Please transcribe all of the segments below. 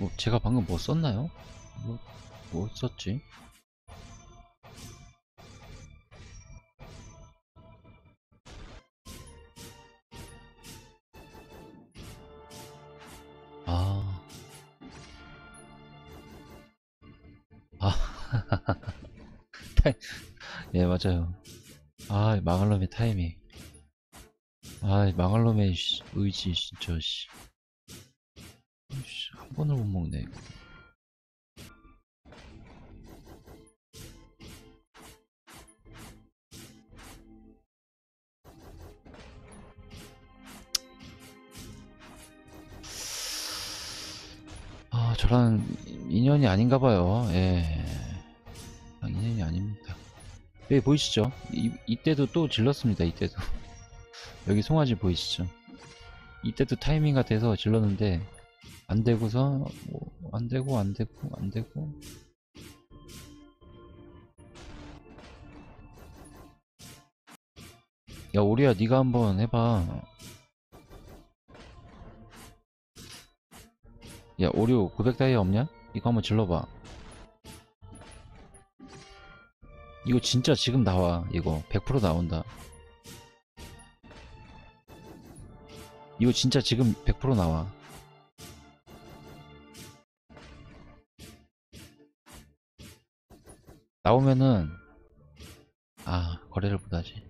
뭐 제가 방금 뭐 썼나요? 뭐, 뭐 썼지? 아. 아. 예, 맞아요. 아, 망할 놈의 타이밍. 아, 망할 놈의 씨, 의지, 진짜, 씨. 씨, 한 번을 못 먹네. 아, 저랑 인연이 아닌가 봐요. 예. 아, 인연이 아닙니다. 여기 보이시죠? 이, 이때도 또 질렀습니다. 이때도. 여기 송아지 보이시죠? 이때도 타이밍 같아서 질렀는데 안 되고서 뭐, 안 되고 안 되고 안 되고. 야 오리야 네가 한번 해봐. 야 오리오 900 다이아 없냐? 이거 한번 질러봐. 이거 진짜 지금 나와 이거. 100% 나온다. 이거 진짜 지금 100% 나와 나오면은 아 거래를 못하지.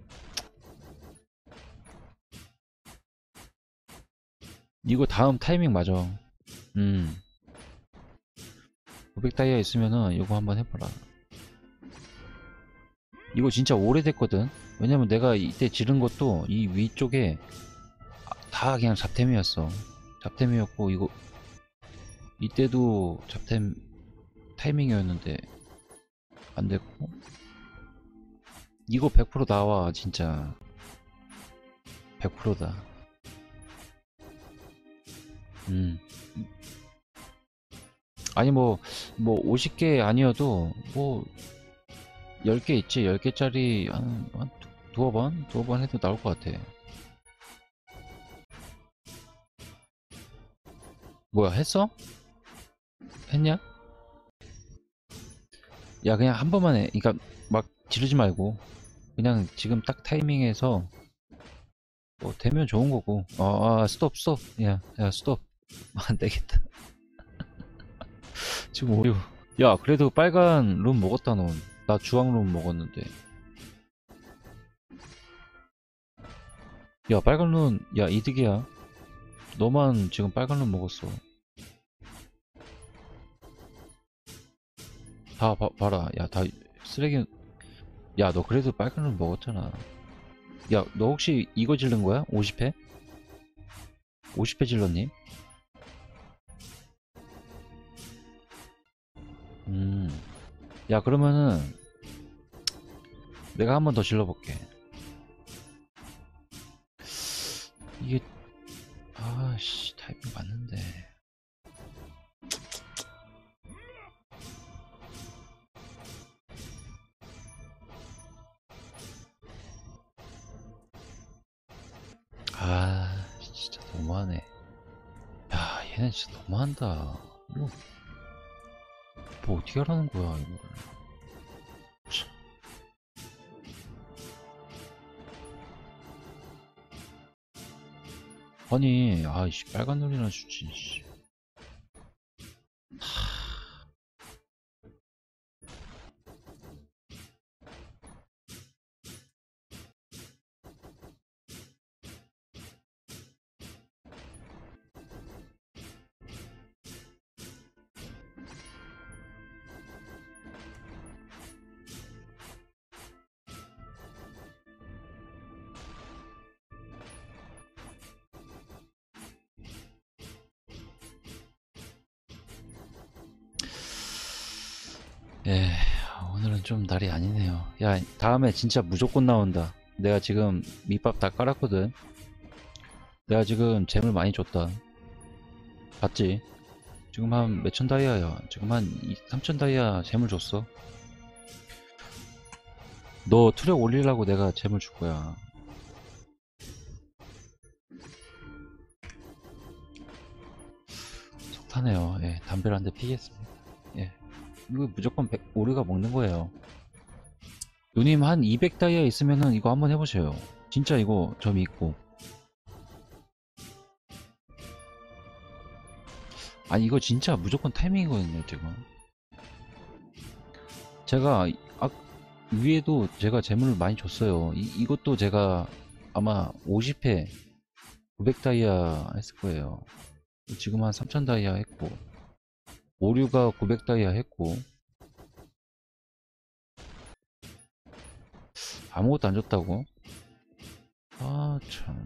이거 다음 타이밍 맞아. 음. 500다이아 있으면은 이거 한번 해봐라. 이거 진짜 오래됐거든? 왜냐면 내가 이때 지른 것도 이 위쪽에 다 그냥 잡템이었어. 잡템이었고 이거 이때도 잡템 타이밍이었는데 안됐고 이거 100% 나와 진짜 100%다 음 아니 뭐뭐 50개 아니어도 뭐 10개 있지 10개짜리 한, 한 두- 두어 번? 두어 번 해도 나올 것 같아 뭐야 했어? 했냐? 야 그냥 한 번만 해. 그니까 막 지르지 말고 그냥 지금 딱 타이밍에서 뭐 되면 좋은 거고. 어, 아 스톱 스톱. 야, 야 스톱. 안 되겠다. 지금 오류. 야 그래도 빨간 룸 먹었다 넌나 주황 룸 먹었는데. 야 빨간 룸야 이득이야. 너만 지금 빨간 룸 먹었어 다 봐, 봐라 야 다 쓰레기 야 너 그래도 빨간 룸 먹었잖아 야 너 혹시 이거 질른 거야? 50회? 50회 질렀니? 음. 야 그러면은 내가 한 번 더 질러볼게 이게 아씨 타이밍 맞는데 너무하네. 야 얘는 진짜 너무한다. 뭐, 뭐 어떻게 하라는 거야 이거를. 참. 아니 아이씨 빨간 눈이나 주지 예, 오늘은 좀 날이 아니네요. 야, 다음에 진짜 무조건 나온다. 내가 지금 밑밥 다 깔았거든. 내가 지금 잼을 많이 줬다. 봤지? 지금 한 몇천 다이아야. 지금 한 3천 다이아 잼을 줬어. 너 투력 올리려고 내가 잼을 줄 거야. 비슷하네요. 예, 담배를 한 대 피겠습니다. 예. 이거 무조건 백- 오류가 먹는 거예요. 누님 한 200 다이아 있으면은 이거 한번 해보세요. 진짜 이거 점이 있고. 아니 이거 진짜 무조건 타이밍이거든요 지금. 제가 이- 아, 위에도 제가 재물을 많이 줬어요. 이, 이것도 제가 아마 50회 900 다이아 했을 거예요. 지금 한 3000 다이아 했고 오류가 900 다이아 했고 아무것도 안 줬다고? 아 참.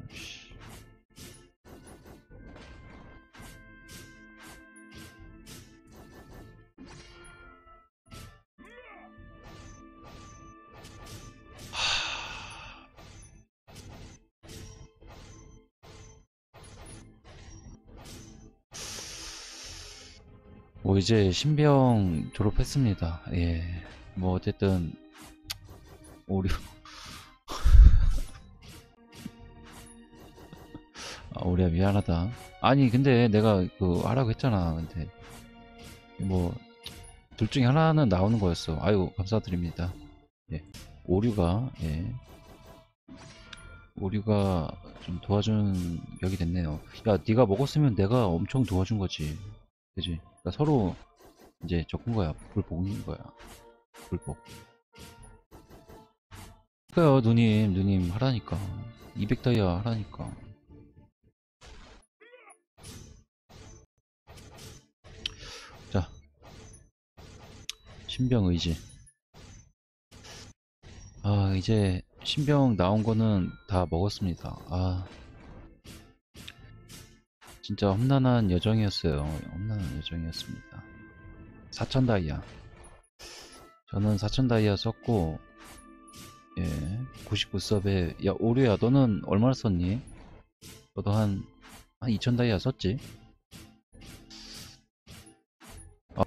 뭐 이제 신병 졸업했습니다. 예. 뭐 어쨌든 오류 아, 오리야 미안하다. 아니 근데 내가 그 하라고 했잖아. 근데 뭐 둘 중에 하나는 나오는 거였어. 아유 감사드립니다. 예. 오류가 예. 오류가 좀 도와준 격이 됐네요. 야 네가 먹었으면 내가 엄청 도와준 거지. 그지? 그러니까 서로 이제 적은 거야. 불복인 거야. 불복. 그래요, 누님, 누님 하라니까. 200 다이아 하라니까. 자, 신병 의지. 아, 이제 신병 나온 거는 다 먹었습니다. 아, 진짜 험난한 여정이었어요. 험난한 여정이었습니다. 4천 다이아. 저는 4천 다이아 썼고, 예, 99섭에, 야, 오류야, 너는 얼마나 썼니? 너도 한, 한 2천 다이아 썼지? 아,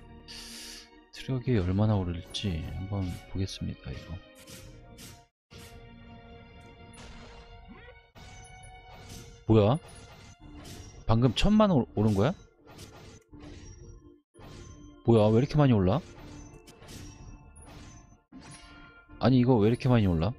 트력이 얼마나 오를지 한번 보겠습니다, 이거. 뭐야? 방금 천만 오- 오른 거야? 뭐야, 왜 이렇게 많이 올라? 아니, 이거 왜 이렇게 많이 올라?